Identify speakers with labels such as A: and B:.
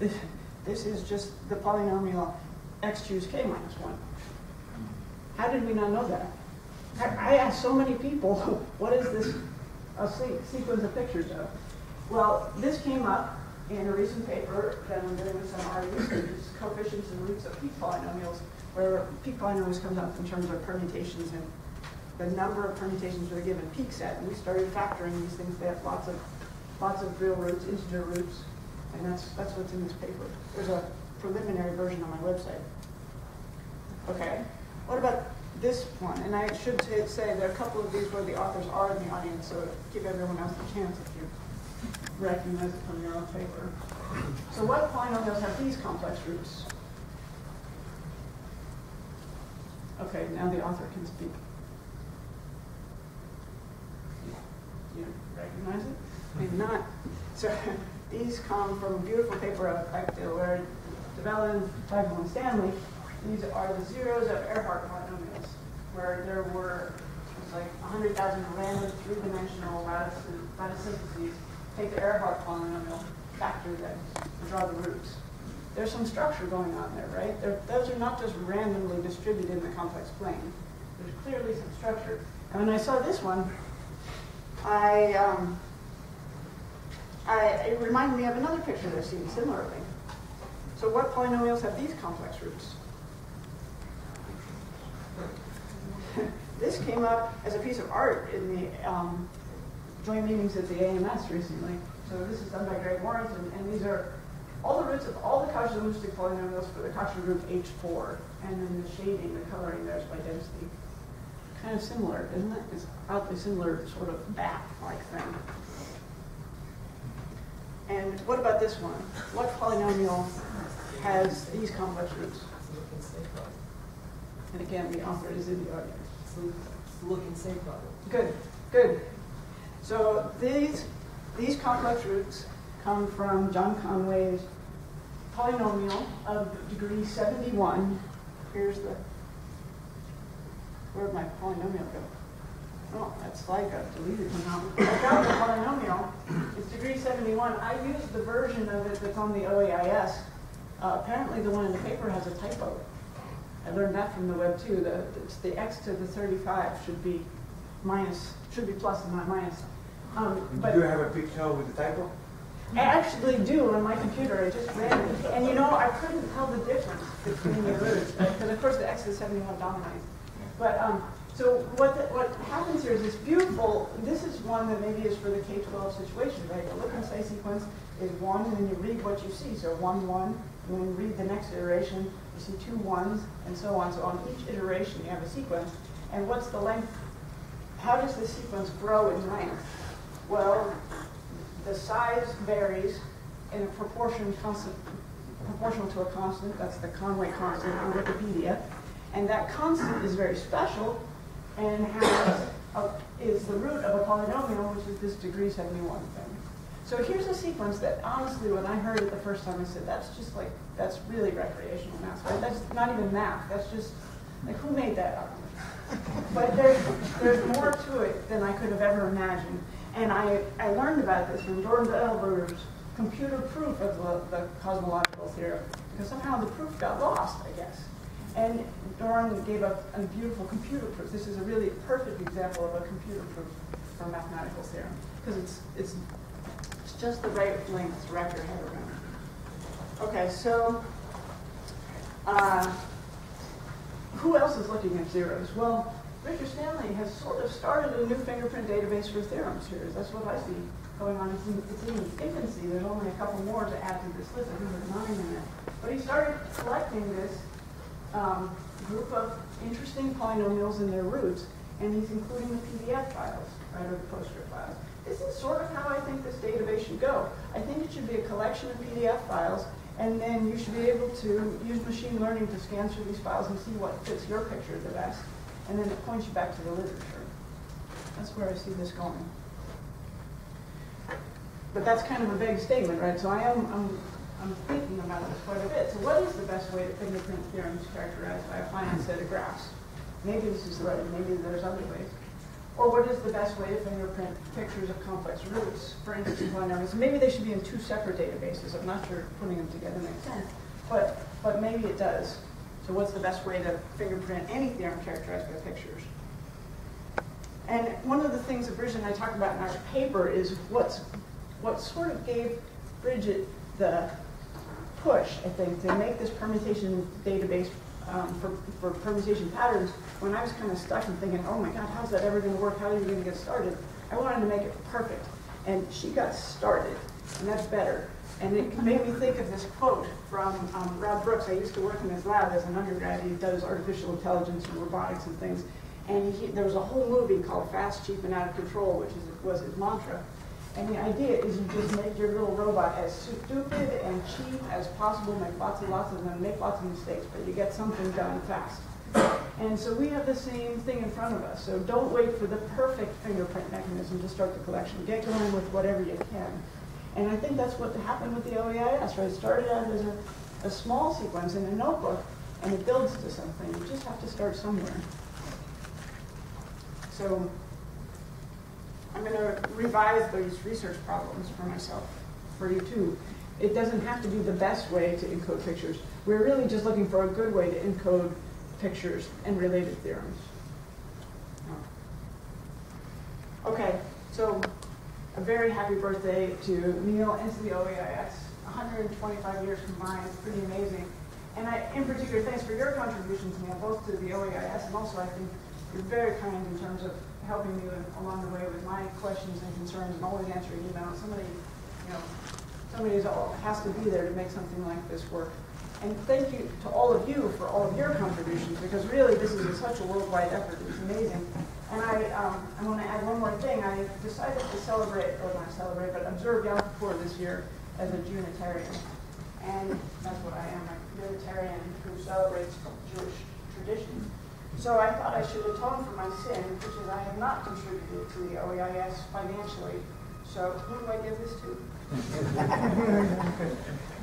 A: this, is just the polynomial x choose k minus 1. How did we not know that? I, I asked so many people, what is this a sequence of pictures of? Well, this came up in a recent paper that I'm doing with some R researchers, coefficients and roots of peak polynomials, where peak polynomials comes up in terms of permutations and the number of permutations with a given peak set. And we started factoring these things. They have lots of lots of real roots, integer roots, and that's that's what's in this paper. There's a preliminary version on my website. Okay. What about this one? And I should say, say there are a couple of these where the authors are in the audience, so give everyone else a chance if you recognize it from your own paper. So what polynomials have these complex roots? Okay, now the author can speak. You recognize it? Maybe not. So these come from a beautiful paper of where Develin, Pfeifle, and Stanley. These are the zeros of Ehrhart polynomials, where there were like 100,000 random three-dimensional lattices, take the Ehrhart polynomial, factor them, and draw the roots. There's some structure going on there, right? Those are not just randomly distributed in the complex plane. There's clearly some structure. And when I saw this one, I, um, It reminded me of another picture that I've seen similarly. So what polynomials have these complex roots? this came up as a piece of art in the um, joint meetings at the AMS recently. So this is done by Greg Warrington, and these are all the roots of all the Kazhdan-Lusztig polynomials for the Coxeter group H4, and then the shading, the coloring there is by density. Kind of similar, isn't it? It's oddly similar sort of bat-like thing. And what about this one? What polynomial has these complex roots? And again, the author is in the audience.
B: Look and say problem.
A: Good, good. So these, these complex roots come from John Conway's polynomial of degree 71. Here's the, where'd my polynomial go? Oh, that slide got deleted now. I found the polynomial. It's degree 71. I used the version of it that's on the OEIS. Uh, apparently the one in the paper has a typo. I learned that from the web too. The, the, the x to the 35 should be minus, should be plus and not minus.
C: Um, but do you have a picture with the typo?
A: I actually do on my computer. I just ran it. And you know, I couldn't tell the difference between the roots because of course the x is 71 dominates. But um, so what the, what happens here is this beautiful, this is one that maybe is for the K-12 situation, right? The look and say sequence is one, and then you read what you see. So one, one, and when you read the next iteration, you see two ones, and so on. So on each iteration, you have a sequence. And what's the length? How does the sequence grow in length? Well, the size varies in a proportion constant, proportional to a constant. That's the Conway constant on Wikipedia. And that constant is very special and has a, is the root of a polynomial, which is this degree 71 thing. So here's a sequence that honestly, when I heard it the first time, I said, that's just like, that's really recreational math, right? That's not even math. That's just, like, who made that up? But there's, there's more to it than I could have ever imagined. And I, I learned about this from Doron Zeilberger's computer proof of the, the cosmological theorem, because somehow the proof got lost, I guess. And Doron gave a, a beautiful computer proof. This is a really perfect example of a computer proof for a mathematical theorem, because it's, it's, it's just the right length to wrap your head around. Okay, so uh, who else is looking at zeros? Well, Richard Stanley has sort of started a new fingerprint database for theorems here. That's what I see going on. It's in, it's in infancy. There's only a couple more to add to this list. I think there's nine in it. But he started collecting this um, group of interesting polynomials and their roots, and he's including the PDF files, right, or the poster files. This is sort of how I think this database should go. I think it should be a collection of PDF files, and then you should be able to use machine learning to scan through these files and see what fits your picture the best and then it points you back to the literature. That's where I see this going. But that's kind of a vague statement, right? So I am I'm, I'm thinking about this quite a bit. So what is the best way to fingerprint theorems characterized by a finite set of graphs? Maybe this is the right, maybe there's other ways. Or what is the best way to fingerprint pictures of complex roots, for instance, in polynomials? Maybe they should be in two separate databases. I'm not sure putting them together makes sense, but, but maybe it does. So what's the best way to fingerprint any theorem characterized by pictures? And one of the things that Bridget and I talk about in our paper is what's, what sort of gave Bridget the push, I think, to make this permutation database um, for, for permutation patterns when I was kind of stuck and thinking, oh my God, how's that ever going to work? How are you going to get started? I wanted to make it perfect. And she got started, and that's better. And it made me think of this quote from um, Rod Brooks. I used to work in his lab as an undergrad. He does artificial intelligence and robotics and things. And he, there was a whole movie called Fast, Cheap, and Out of Control, which is, was his mantra. And the idea is you just make your little robot as stupid and cheap as possible, make lots and lots of them, make lots of mistakes, but you get something done fast. And so we have the same thing in front of us. So don't wait for the perfect fingerprint mechanism to start the collection. Get going with whatever you can. And I think that's what happened with the OEIS, right? It started out as a, a small sequence in a notebook, and it builds to something. You just have to start somewhere. So I'm going to revise those research problems for myself, for you too. It doesn't have to be the best way to encode pictures. We're really just looking for a good way to encode pictures and related theorems. Oh. Okay, so a very happy birthday to Neil and to the OEIS. 125 years combined, pretty amazing. And I, in particular, thanks for your contributions, Neil, both to the OEIS and also I think you're very kind in terms of helping me along the way with my questions and concerns and always answering emails. Somebody, you know, somebody has to be there to make something like this work. And thank you to all of you for all of your contributions because really this is such a worldwide effort. It's amazing. And I, um, I want to add one more thing. I decided to celebrate, or not celebrate, but observe Yom Kippur this year as a Unitarian. And that's what I am, a Unitarian who celebrates Jewish tradition. So I thought I should atone for my sin, which is I have not contributed to the OEIS financially. So who do I give this to?